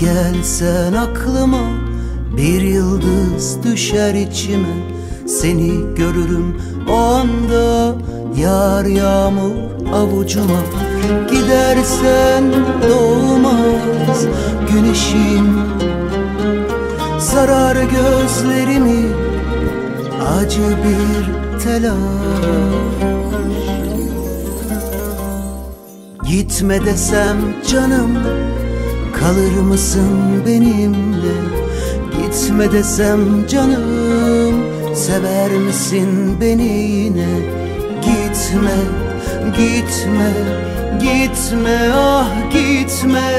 gelsen aklıma Bir yıldız düşer içime. Seni görürüm o anda Yar yağmur avucuma. Gidersen doğmaz güneşim. Sarar gözlerimi acı bir telaş. Gitme desem canım kalır mısın benimle? Gitme desem canım sever misin beni yine? Gitme gitme gitme ah gitme.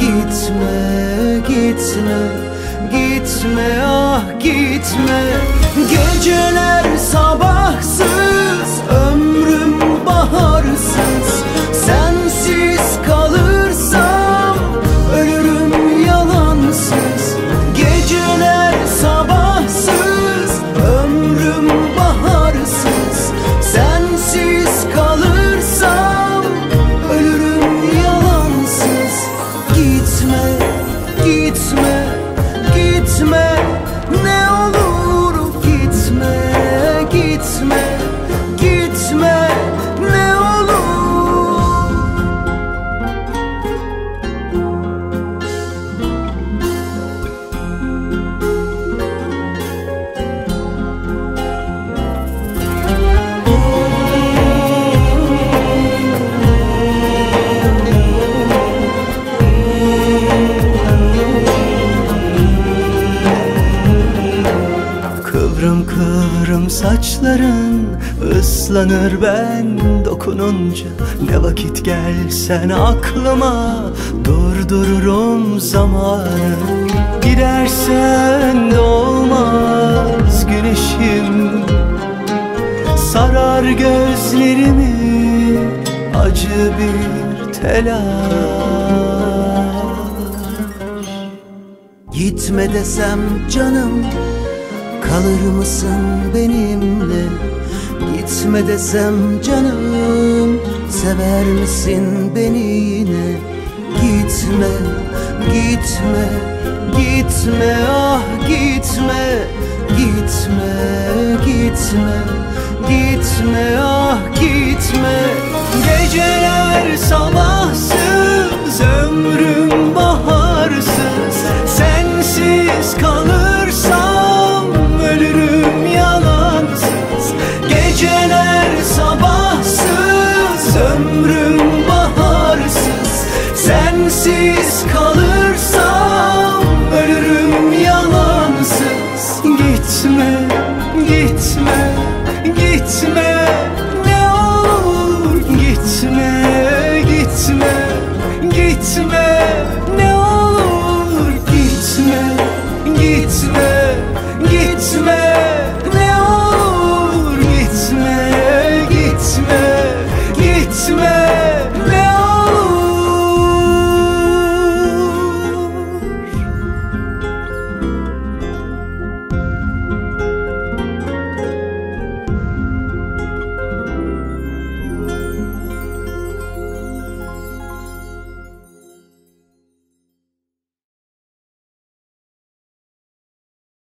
Gitme gitme gitme ah gitme. Geceler sabahsız Kıvrım kıvrım saçların ıslanır ben dokununca. Ne vakit gelsen aklıma durdururum zamanı. Gidersen de olmaz güneşim Sarar gözlerimi acı bir telaş. Gitme desem canım Kalır mısın benimle? Gitme desem canım Sever misin beni yine? Gitme, gitme, gitme ah gitme